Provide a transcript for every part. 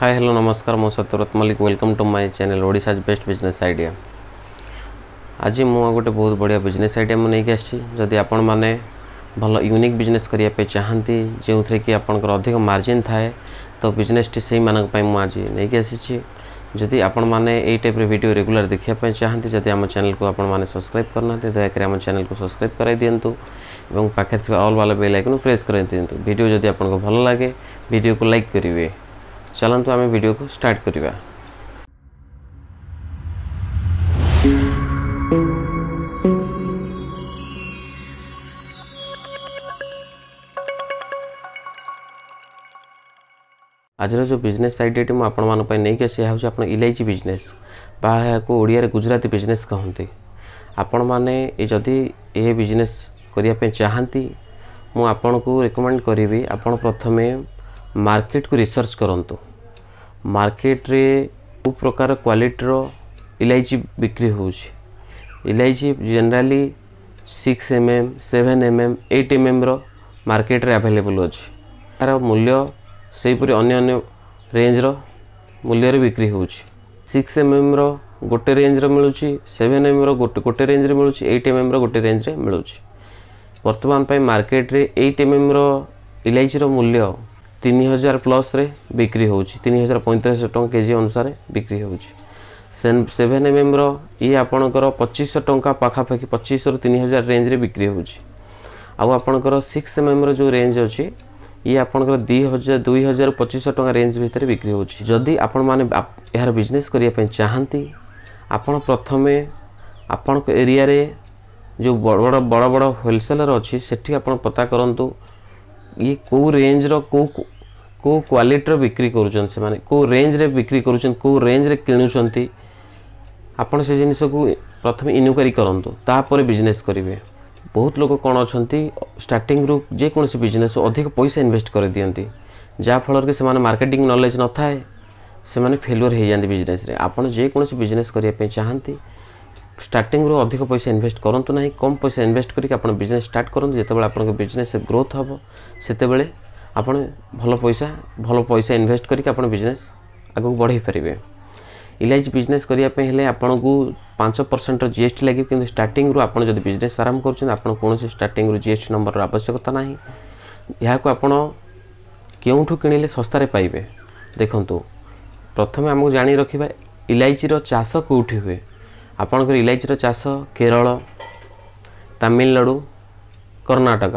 हाय hello नमस्कार मो Satyavrat Mallik welcome to my channel ओडाज best business idea आज मुझे गोटे बहुत बढ़िया बिजनेस आइडिया मुझे जदि आपण मैंने भल यूनिक बिजनेस करने चाहती जो थे कि आपंकर मार्जिन थाए तो बिजनेस टी से मुझे नहीं आसी जदि आपण मैंने टाइप्र भिड रेगुला देखा चाहती जब आम चेल को आपने सब्सक्राइब करना दयाकर आम चेल को सब्सक्राइब कराई दिंतु और पाखे अल्वाला बेल आइकन प्रेस कर दिंतु भिडियो जब आपको भल लगे भिडियो को लाइक करेंगे चलतु तो आम भिड को स्टार्ट करवा आज जो बिजनेस आईडिया मुझे आपई नहीं आप इलाइची बिजनेस बाड़िया गुजराती बिजनेस कहते आपण मैने जदि ये बिजनेस करने चाहती मुझे रिकमेंड करी आप प्रथम मार्केट को रिसर्च करूँ ମାର୍କେଟରେ କେଉଁ ପ୍ରକାର କ୍ୱାଲିଟିର ଇଲାଇଚି ବିକ୍ରି ହେଉଛି ଇଲାଇଚି generally six M M seven M M eight M M ମାର୍କେଟରେ ଆଭେଲେବୁଲ୍ ଅଛି ତା'ର ମୂଲ୍ୟ ସେହିପରି ଅନ୍ୟ ଅନ୍ୟ ରେଞ୍ଜର ମୂଲ୍ୟରେ ବିକ୍ରି ହେଉଛି ସିକ୍ସ ଏମ୍ ଏମ୍ର ଗୋଟେ ରେଞ୍ଜରେ ମିଳୁଛି ସେଭେନ୍ ଏମ୍ ର ଗୋଟେ ଗୋଟେ ରେଞ୍ଜରେ ମିଳୁଛି ଏଇଟ୍ ଏମ୍ ଏମ୍ର ଗୋଟେ ରେଞ୍ଜରେ ମିଳୁଛି ବର୍ତ୍ତମାନ ପାଇଁ ମାର୍କେଟରେ ଏଇଟ୍ ଏମ୍ ଏମ୍ର ଇଲାଇଚିର ମୂଲ୍ୟ ତିନି ହଜାର ପ୍ଲସ୍ରେ ବିକ୍ରି ହେଉଛି ତିନି ହଜାର ପଇଁତିରିଶଶହ ଟଙ୍କା କେଜି ଅନୁସାରେ ବିକ୍ରି ହେଉଛି ସେଭେନ୍ ଏମ୍ ଏମ୍ର ଇଏ ଆପଣଙ୍କର ପଚିଶଶହ ଟଙ୍କା ପାଖାପାଖି ପଚିଶରୁ ତିନି ହଜାର ରେଞ୍ଜରେ ବିକ୍ରି ହେଉଛି ଆଉ ଆପଣଙ୍କର ସିକ୍ସ ଏମ୍ ଏମ୍ର ଯେଉଁ ରେଞ୍ଜ ଅଛି ଇଏ ଆପଣଙ୍କର ଦୁଇ ହଜାର ଦୁଇ ହଜାର ପଚିଶଶହ ଟଙ୍କା ରେଞ୍ଜ ଭିତରେ ବିକ୍ରି ହେଉଛି ଯଦି ଆପଣମାନେ ଏହାର ବିଜନେସ୍ କରିବା ପାଇଁ ଚାହାନ୍ତି ଆପଣ ପ୍ରଥମେ ଆପଣଙ୍କ ଏରିଆରେ ଯେଉଁ ବଡ଼ ବଡ଼ ବଡ଼ ବଡ଼ ହୋଲସେଲର୍ ଅଛି ସେଠି ଆପଣ ପତା କରନ୍ତୁ ये कौ रेज रो कौ क्वाटर बिक्री करेंजे बिक्री करेजे कि आपड़ से जिनस को प्रथम इनक्वारी करूँ बिजनेस करेंगे बहुत लोग कौन अच्छा स्टार्टिंग ग्रुप जेको बिजनेस अधिक पैसा इनभेस्ट कर दिखती जहाँफल कि मार्केटिंग नलेज न थाए से फेल्युर हो जाती बिजनेस आपड़ जेकोसी बिजनेस करने चाहती স্টার্টিংরু অধিক পয়সা ইনভেস্ট করতু না কম পয়সা ইনভেস্ট করি আপনার বিজনেস স্টার্ট করুন যেতবে আপনার বিজনেস গ্রোথ হব সেতবে আপনার ভালো পয়সা ভালো পয়সা ইনভেস্ট করি আপনার বিজনেস আগুক বড়াই পারে ইলাইজ বিজনেস করা হলে আপনার পাঁচ পরসেন্টর জিএসটি লাগে কিন্তু স্টার্টিংরু আপনার যদি বিজনেস আরম্ভ করছেন আপনার কোণী স্টার্টিংরু জিএসটি নম্বরের আবশ্যকতা না ଏହାକୁ ଆପଣ କେଉଁଠୁ କିଣିଲେ ଶସ୍ତାରେ ପାଇବେ ଦେଖନ୍ତୁ ପ୍ରଥମେ ଆମକୁ ଜାଣି ରଖିବା ଇଲାଇଚିର ଚାଷ କେଉଁଠି ହୁଏ ଆପଣଙ୍କର ଇଲାଇଚୀର ଚାଷ କେରଳ ତାମିଲନାଡ଼ୁ କର୍ଣ୍ଣାଟକ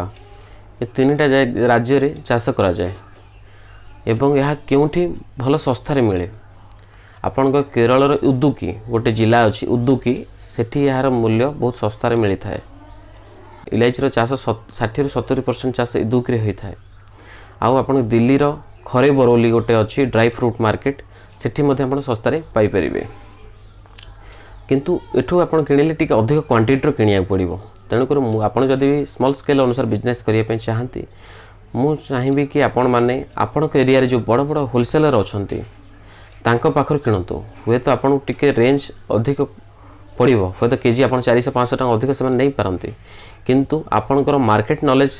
ଏ ତିନିଟା ରାଜ୍ୟରେ ଚାଷ କରାଯାଏ ଏବଂ ଏହା କେଉଁଠି ଭଲ ଶସ୍ତାରେ ମିଳେ ଆପଣଙ୍କ କେରଳର ଉଦୁକି ଗୋଟେ ଜିଲ୍ଲା ଅଛି ଉଦୁକି ସେଠି ଏହାର ମୂଲ୍ୟ ବହୁତ ଶସ୍ତାରେ ମିଳିଥାଏ ଇଲାଇଚୀର ଚାଷ ଷାଠିଏରୁ ସତୁରି ପରସେଣ୍ଟ ଚାଷ ଇଦୁକିରେ ହୋଇଥାଏ ଆଉ ଆପଣ ଦିଲ୍ଲୀର ଖରେ ବରୌଲି ଗୋଟେ ଅଛି ଡ୍ରାଇ ଫ୍ରୁଟ୍ ମାର୍କେଟ୍ ସେଠି ମଧ୍ୟ ଆପଣ ଶସ୍ତାରେ ପାଇପାରିବେ किंतु यठ आप किणिले अधिक क्वांटीटर कि पड़ो तेणुकर आपड़ी स्मल स्केल अनुसार बिजनेस करने चाहती मुझे कि आपण मैंने आपण के एरिया जो बड़ बड़ होलसेलर अच्छा पाखर किणतु हे तो आपन टी रेज अधिक पड़ो हे तो के जी आप चार पाँच टाँग अधिक से नहीं पारती कितु आपणकर मार्केट नलेज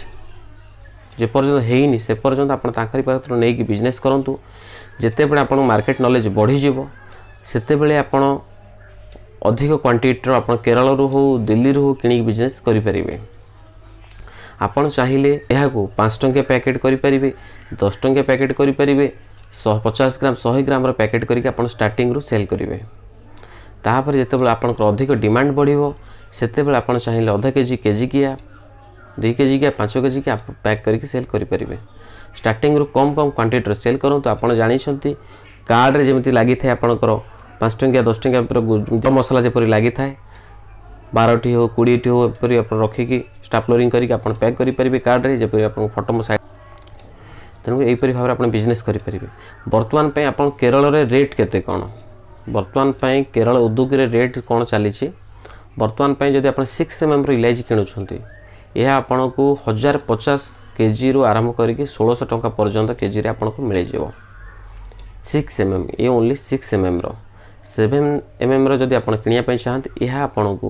जपर्यंत होनी से पर्यटन आप नहीं बिजनेस करूँ जिते बड़े आप मार्केट नलेज बढ़ीज से आपड़ ଅଧିକ କ୍ୱାଣ୍ଟିଟିର ଆପଣ କେରଳରୁ ହେଉ ଦିଲ୍ଲୀରୁ ହେଉ କିଣିକି ବିଜନେସ୍ କରିପାରିବେ ଆପଣ ଚାହିଁଲେ ଏହାକୁ ପାଞ୍ଚ ଟଙ୍କିଆ ପ୍ୟାକେଟ୍ କରିପାରିବେ ଦଶ ଟଙ୍କିଆ ପ୍ୟାକେଟ୍ କରିପାରିବେ ଶହ ପଚାଶ ଗ୍ରାମ ଶହେ ଗ୍ରାମର ପ୍ୟାକେଟ୍ କରିକି ଆପଣ ଷ୍ଟାର୍ଟିଂରୁ ସେଲ୍ କରିବେ ତାପରେ ଯେତେବେଳେ ଆପଣଙ୍କର ଅଧିକ ଡିମାଣ୍ଡ ବଢ଼ିବ ସେତେବେଳେ ଆପଣ ଚାହିଁଲେ ଅଧ କେଜି କେଜିକିଆ ଦୁଇ କେଜିକିଆ ପାଞ୍ଚ କେଜିକିଆ ପ୍ୟାକ୍ କରିକି ସେଲ୍ କରିପାରିବେ ଷ୍ଟାର୍ଟିଂରୁ କମ୍ କମ୍ କ୍ୱାଣ୍ଟିଟିର ସେଲ୍ କରନ୍ତୁ ଆପଣ ଜାଣିଛନ୍ତି କାର୍ଡ଼ରେ ଯେମିତି ଲାଗିଥାଏ ଆପଣଙ୍କର पांच टिया दस टाँग मसला जपर लगे था बारटी हो कोड़ेटी हो रखिक स्टाप्लोरी करके पैक करेंगे कार्ड्रे जपर आप फटो मसाइ सैड भाव में बिजनेस करेंगे बर्तमान आप केरल रेट के कौन बर्तमान केरल उद्योग रेट कौन चली बर्तमान जब आप सिक्स एम एम रलायची कि यह आपण को हजार पचास के जी रु आरंभ कर षोलश टाँह पर्यटन के जी आपको मिल जाव सिक्स एम एम ये ओनली सिक्स एम एम र ସେଭେନ୍ ଏମ୍ଏମ୍ର ଯଦି ଆପଣ କିଣିବା ପାଇଁ ଚାହାନ୍ତି ଏହା ଆପଣଙ୍କୁ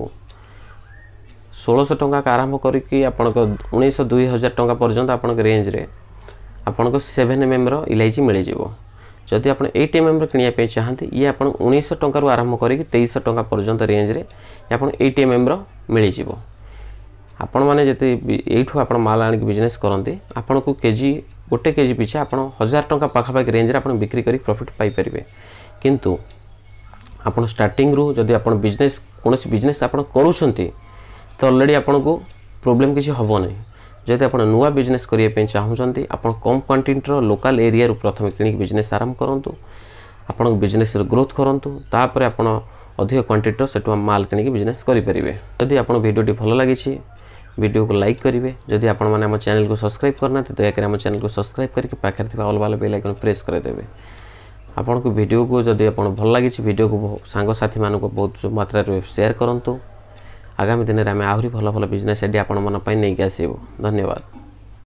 ଷୋଳଶହ ଟଙ୍କାକୁ ଆରମ୍ଭ କରିକି ଆପଣଙ୍କ ଉଣେଇଶହ ଦୁଇ ହଜାର ଟଙ୍କା ପର୍ଯ୍ୟନ୍ତ ଆପଣଙ୍କ ରେଞ୍ଜରେ ଆପଣଙ୍କ ସେଭେନ୍ ଏମ୍ଏମ୍ର ଇଲାଇଚି ମିଳିଯିବ ଯଦି ଆପଣ ଏଇଟ୍ ଏମ୍ଏମ୍ର କିଣିବା ପାଇଁ ଚାହାନ୍ତି ଇଏ ଆପଣ ଉଣେଇଶହ ଟଙ୍କାରୁ ଆରମ୍ଭ କରିକି ତେଇଶହ ଟଙ୍କା ପର୍ଯ୍ୟନ୍ତ ରେଞ୍ଜରେ ଆପଣ ଏଇଟ୍ ଏମ୍ଏମ୍ର ମିଳିଯିବ ଆପଣମାନେ ଯେତେ ଏଇଠୁ ଆପଣ ମାଲ ଆଣିକି ବିଜନେସ୍ କରନ୍ତି ଆପଣଙ୍କୁ କେଜି ଗୋଟେ କେଜି ପିଛା ଆପଣ ହଜାର ଟଙ୍କା ପାଖାପାଖି ରେଞ୍ଜରେ ଆପଣ ବିକ୍ରି କରି ପ୍ରଫିଟ୍ ପାଇପାରିବେ କିନ୍ତୁ ଆପଣ ଷ୍ଟାର୍ଟିଂରୁ ଯଦି ଆପଣ ବିଜନେସ୍ କୌଣସି ବିଜନେସ୍ ଆପଣ କରୁଛନ୍ତି ତ ଅଲରେଡ଼ି ଆପଣଙ୍କୁ ପ୍ରୋବ୍ଲେମ୍ କିଛି ହେବ ନାହିଁ ଯଦି ଆପଣ ନୂଆ ବିଜନେସ୍ କରିବା ପାଇଁ ଚାହୁଁଛନ୍ତି ଆପଣ କମ୍ କ୍ୱାଣ୍ଟିଟିର ଲୋକାଲ୍ ଏରିଆରୁ ପ୍ରଥମେ କିଣିକି ବିଜନେସ୍ ଆରମ୍ଭ କରନ୍ତୁ ଆପଣଙ୍କ ବିଜନେସ୍ର ଗ୍ରୋଥ୍ କରନ୍ତୁ ତାପରେ ଆପଣ ଅଧିକ କ୍ୱାଣ୍ଟିଟିର ସେଠୁ ମାଲ୍ କିଣିକି ବିଜନେସ୍ କରିପାରିବେ ଯଦି ଆପଣ ଭିଡ଼ିଓଟି ଭଲ ଲାଗିଛି ଭିଡ଼ିଓକୁ ଲାଇକ୍ କରିବେ ଯଦି ଆପଣମାନେ ଆମ ଚ୍ୟାନେଲ୍କୁ ସବସ୍କ୍ରାଇବ୍ କରିନାହାନ୍ତି ଦୟାକରି ଆମ ଚ୍ୟାନେଲ୍କୁ ସବସ୍କ୍ରାଇବ୍ କରିକି ପାଖରେ ଥିବା ଅଲ୍ ବାଲା ବେଲ୍ ଆଇକନ୍ ପ୍ରେସ୍ କରିଦେବେ ଆପଣଙ୍କୁ ଭିଡ଼ିଓକୁ ଯଦି ଆପଣ ଭଲ ଲାଗିଛି ଭିଡ଼ିଓକୁ ସାଙ୍ଗସାଥିମାନଙ୍କୁ ବହୁତ ମାତ୍ରାରେ ସେୟାର କରନ୍ତୁ ଆଗାମୀ ଦିନରେ ଆମେ ଆହୁରି ଭଲ ଭଲ ବିଜନେସ୍ ଆଇଡ଼ିଆ ଆପଣମାନଙ୍କ ପାଇଁ ନେଇକି ଆସିବୁ ଧନ୍ୟବାଦ